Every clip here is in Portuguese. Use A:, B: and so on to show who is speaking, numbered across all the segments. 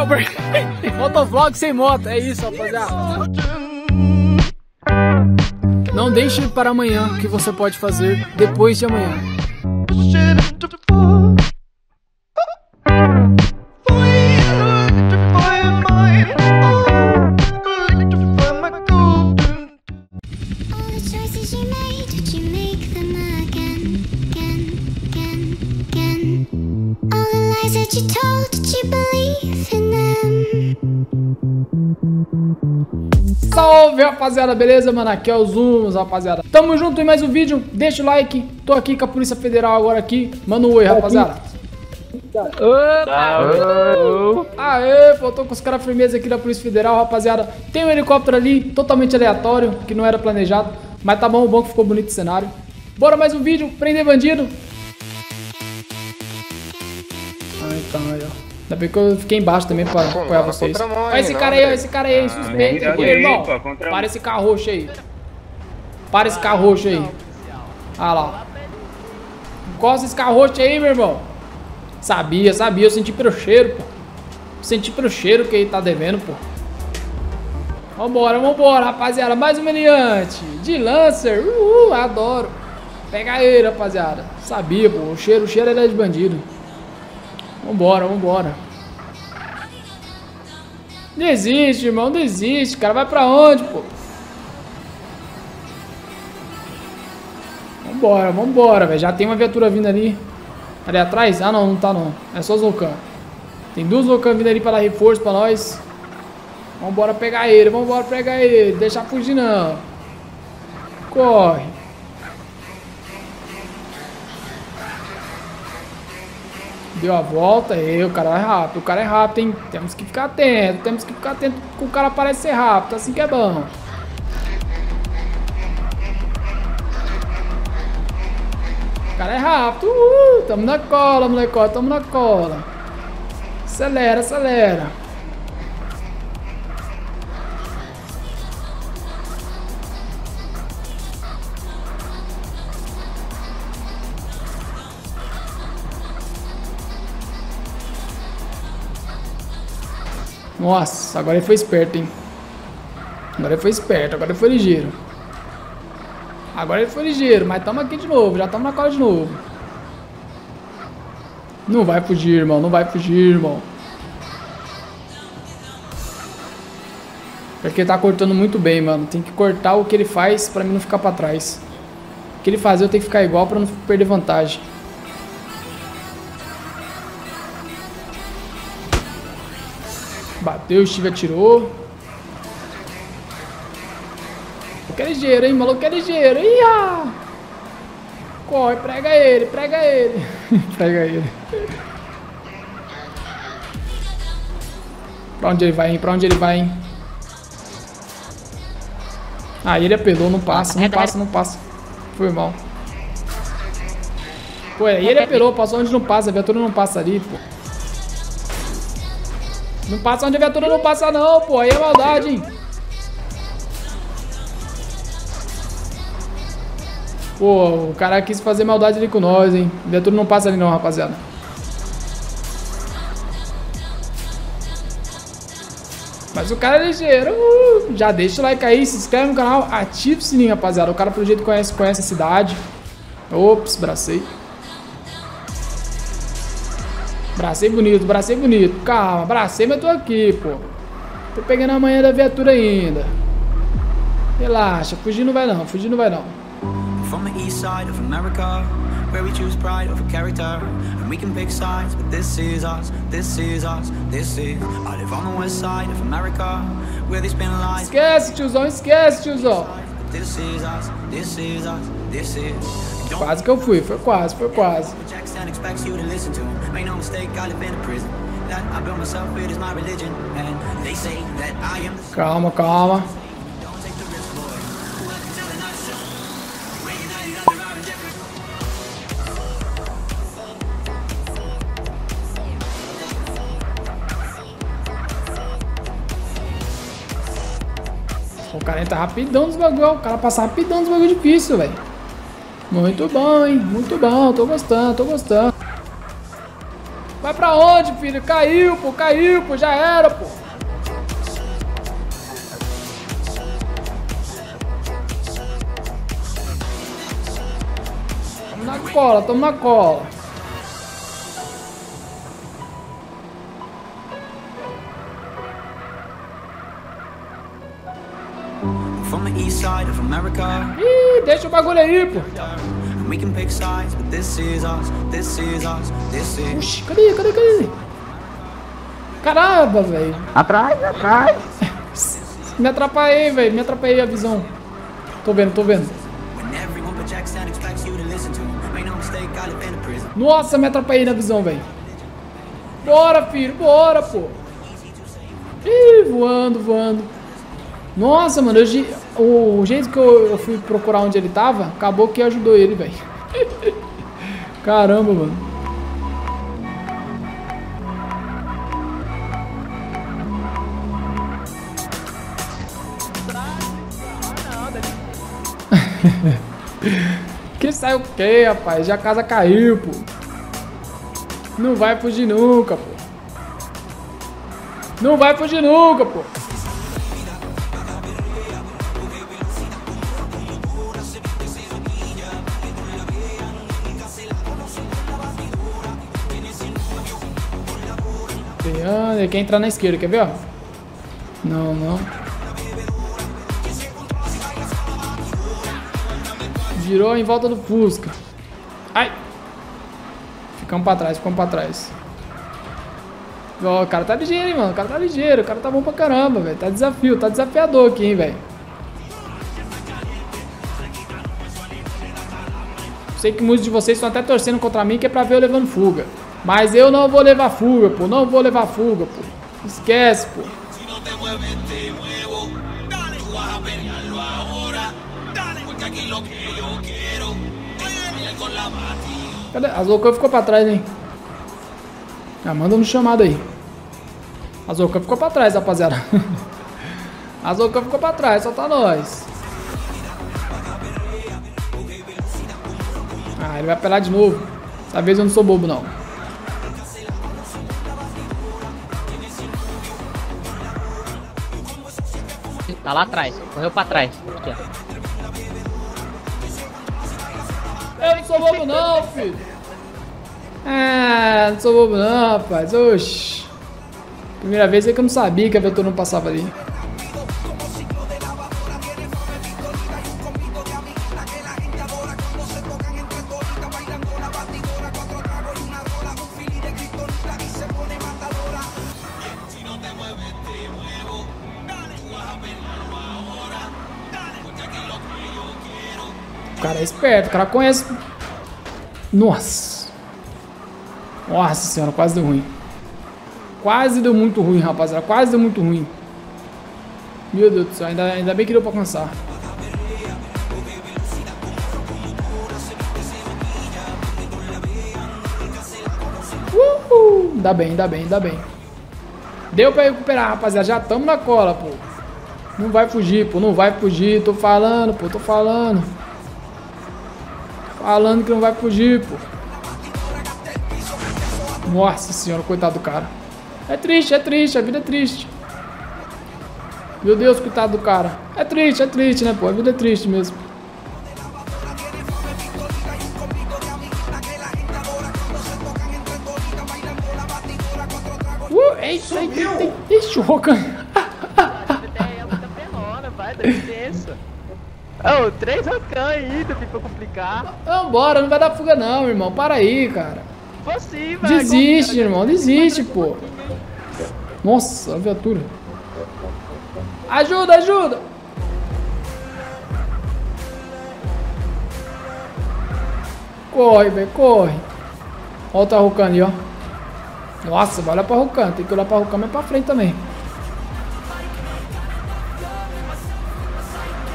A: jailbreak. Motovlog sem moto, é isso, rapaziada. Não deixe para amanhã que você pode fazer depois de amanhã. Rapaziada, beleza, mano? Aqui é o Zooms, rapaziada. Tamo junto em mais um vídeo. Deixa o like. Tô aqui com a Polícia Federal agora aqui. Manda um oi, rapaziada. Aê, pô, tô com os caras firmeza aqui da Polícia Federal, rapaziada. Tem um helicóptero ali, totalmente aleatório, que não era planejado. Mas tá bom, o bom que ficou bonito o cenário. Bora mais um vídeo, prender bandido. Ah, então, aí, ó. Ainda bem que eu fiquei embaixo também pra apoiar vocês. Olha esse cara aí, ó, esse cara aí, suspeito.
B: nem
A: Ô,
B: aí,
A: irmão,
B: pô,
A: para esse carro roxo aí. Para esse carro roxo aí. Ah lá. Encosta esse carro roxo aí, meu irmão. Sabia, sabia, eu senti pelo cheiro, pô. Senti pelo cheiro que ele tá devendo, pô. Vambora, vambora, rapaziada. Mais um meliante. De Lancer. Uhul, adoro. Pega ele, rapaziada. Sabia, pô. O cheiro, o cheiro era de bandido. Vambora, vambora. Desiste, irmão, desiste. Cara, vai pra onde, pô? Vambora, vambora, velho. Já tem uma viatura vindo ali. Ali atrás? Ah, não, não tá não. É só os Locan. Tem duas Locan vindo ali pra dar reforço pra nós. Vambora pegar ele, vambora pegar ele. Deixa fugir não. Corre. Deu a volta, e o cara é rápido, o cara é rápido, hein? Temos que ficar atento, temos que ficar atento que o cara parece ser rápido, assim que é bom. O cara é rápido, uhul, tamo na cola, molecote, tamo na cola. Acelera, acelera. Nossa, agora ele foi esperto, hein? Agora ele foi esperto, agora ele foi ligeiro. Agora ele foi ligeiro, mas tamo aqui de novo, já tamo na cola de novo. Não vai fugir, irmão, não vai fugir, irmão. Porque ele tá cortando muito bem, mano. Tem que cortar o que ele faz pra mim não ficar pra trás. O que ele fazer eu tenho que ficar igual pra não perder vantagem. Bateu, o Steve atirou. Maluco é ligeiro, hein? Maluco é ligeiro. Ia! Corre, prega ele, prega ele. prega ele. Pra onde ele vai, hein? Pra onde ele vai, hein? Ah, ele apelou, não passa, não passa, não passa. Foi mal. Pô, ele apelou, passou onde não passa, a viatura não passa ali, pô. Não passa onde a viatura não passa não, pô. Aí é maldade, hein? Pô, o cara quis fazer maldade ali com nós, hein? A viatura não passa ali não, rapaziada. Mas o cara é ligeiro. Uh, já deixa o like aí, se inscreve no canal, ativa o sininho, rapaziada. O cara, pelo jeito, conhece, conhece a cidade. Ops, bracei. Bracei bonito, bracei bonito. Calma, bracei, mas eu tô aqui, pô. Tô pegando a manhã da viatura ainda. Relaxa, fugir não vai não, fugir não vai não.
C: From the east side of America, where we choose pride over character. And we can pick sides, but this is us, this is us, this is. I live on the west side of America, where they spin lies.
A: Esquece, tiozão, esquece, tiozão.
C: This is us, this is us, this is.
A: Quase que eu fui, foi quase, foi quase.
C: Jackson expects you to listen to him. Make no mistake, I live in a prison. That I built myself, it is my religion. And they say that I am
A: Calma, calma. O cara entra rapidão nos bagulho, o cara passa rapidão nos bagulho difícil, velho. Muito bom, hein? Muito bom, tô gostando, tô gostando. Vai pra onde, filho? Caiu, pô, caiu, pô, já era, pô. Tamo na cola, tamo na cola.
C: From the east side of America,
A: Ih, deixa o bagulho aí, pô.
C: We can pick sides, but this is us, this is us, this is.
A: Oxi, cadê, cadê, cadê? Caramba, velho.
B: Atrás, atrás.
A: Me atrapalhei, velho. Me atrapalhei a visão. Tô vendo, tô vendo. Nossa, me atrapalhei na visão, velho. Bora, filho, bora, pô. Ih, voando, voando. Nossa, mano, hoje, o jeito que eu, eu fui procurar onde ele tava, acabou que ajudou ele, velho. Caramba, mano. Que sai o quê, rapaz? Já a casa caiu, pô. Não vai fugir nunca, pô. Não vai fugir nunca, pô. Ele quer entrar na esquerda, quer ver, ó? Não, não. Girou em volta do Fusca. Ai! Ficamos pra trás, ficamos pra trás. Ó, o cara tá ligeiro, hein, mano. O cara tá ligeiro. O cara tá bom pra caramba, velho. Tá desafio, tá desafiador aqui, hein, velho. Sei que muitos de vocês estão até torcendo contra mim que é pra ver eu levando fuga. Mas eu não vou levar fuga, pô. Não vou levar fuga, pô. Esquece, pô. Cadê? A Zoukan ficou pra trás, hein? Já manda no chamado aí. A Zoukan ficou pra trás, rapaziada. A Zoukan ficou pra trás, só tá nós. Ah, ele vai apelar de novo. Dessa vez eu não sou bobo, não.
B: Tá lá atrás. Correu pra trás. Aqui, ó.
A: Eu não sou bobo, não, filho. Ah, não sou bobo, não, rapaz. Oxi. Primeira vez é que eu não sabia que a aventura não passava ali. Cara é esperto, o cara conhece. Nossa. Nossa senhora, quase deu ruim. Quase deu muito ruim, rapaziada. Quase deu muito ruim. Meu Deus do céu, ainda, ainda bem que deu pra alcançar. Uhul! Ainda bem, ainda bem, ainda bem. Deu pra recuperar, rapaziada. Já estamos na cola, pô. Não vai fugir, pô. Não vai fugir. Tô falando, pô. Tô falando. Falando que não vai fugir, pô. Nossa senhora, coitado do cara. É triste, é triste, a vida é triste. Meu Deus, coitado do cara. É triste, é triste, né, pô? A vida é triste mesmo. Uh, eita, eita, eita.
B: É pelona, vai, dá licença. Ô, três rocan ainda, pra complicar.
A: Vambora, não vai dar fuga não, irmão. Para aí, cara.
B: Você, vai.
A: Desiste, irmão, desiste, pô. Nossa, a viatura. Ajuda, ajuda. Corre, velho, corre. Olha o Tarrucan ali, ó. Nossa, vai olhar pra Rucan. Tem que olhar pra Rucan, mas pra frente também.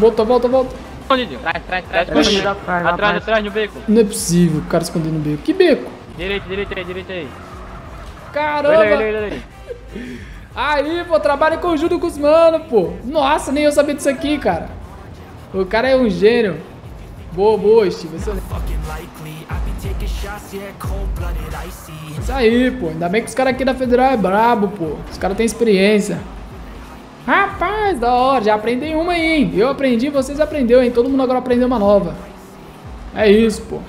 A: Volta, volta, volta.
B: Escondido. Trás, trás, trás.
A: Oxi.
B: escondido. Atrás, atrás, no beco.
A: Não é possível o cara escondendo no beco. Que beco?
B: Direita, direita aí, direita aí.
A: Caramba!
B: Ele, ele.
A: Aí, pô, trabalha em conjunto com os mano, pô. Nossa, nem eu sabia disso aqui, cara. O cara é um gênio. Boa, boa, Steve.
C: Icy.
A: Isso aí, pô. Ainda bem que os caras aqui da Federal é brabo, pô. Os caras têm experiência. Rapaz, da hora. Já aprendi uma aí, hein? Eu aprendi, vocês aprenderam, hein? Todo mundo agora aprendeu uma nova. É isso, pô.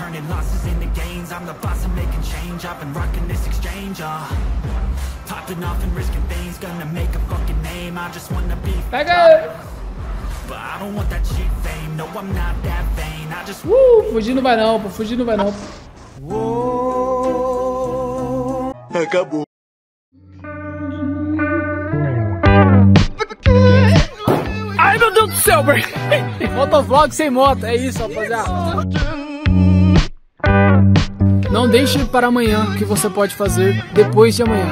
C: Turning losses into gains, I'm the boss, I'm making change. I've been rocking this exchange, uh. Popping off and risking things, gonna make a fucking name. I just wanna be
A: Pega aí.
C: But I don't want that cheap fame, no, I'm not that vain. I just
A: Uh, fugir não vai não, pô. Fugir não vai não.
D: Acabou.
A: Ai, meu Deus do céu, velho. Motovlog sem moto. É isso, rapaziada. Não deixe para amanhã o que você pode fazer depois de amanhã.